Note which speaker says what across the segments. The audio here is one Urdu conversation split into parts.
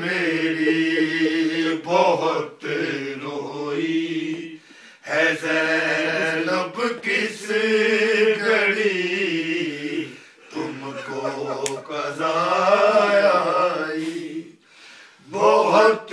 Speaker 1: میری بہت روئی ہے زینب کس گھڑی تم کو قضا آئی بہت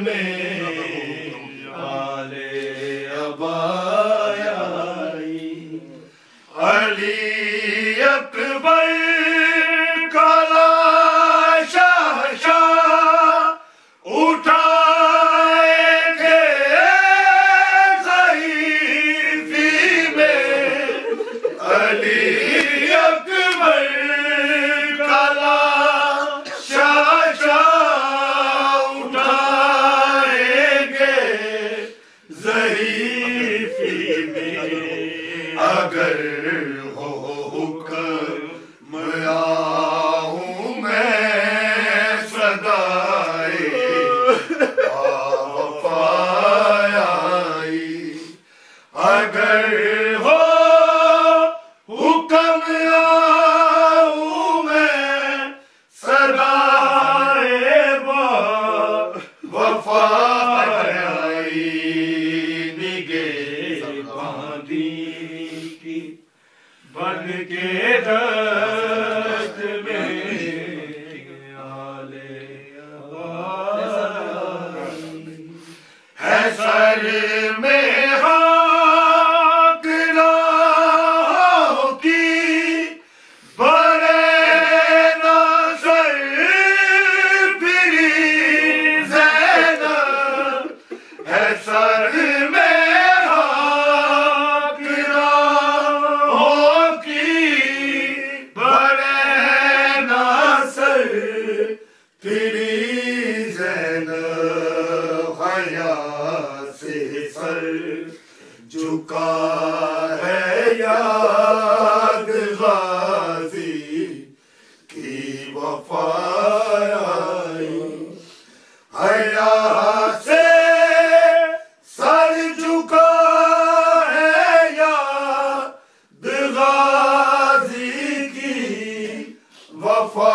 Speaker 1: میں بن کے در۔ چکا ہے یاد غازی کی وفا حیا سے سر چکا ہے یاد غازی کی وفا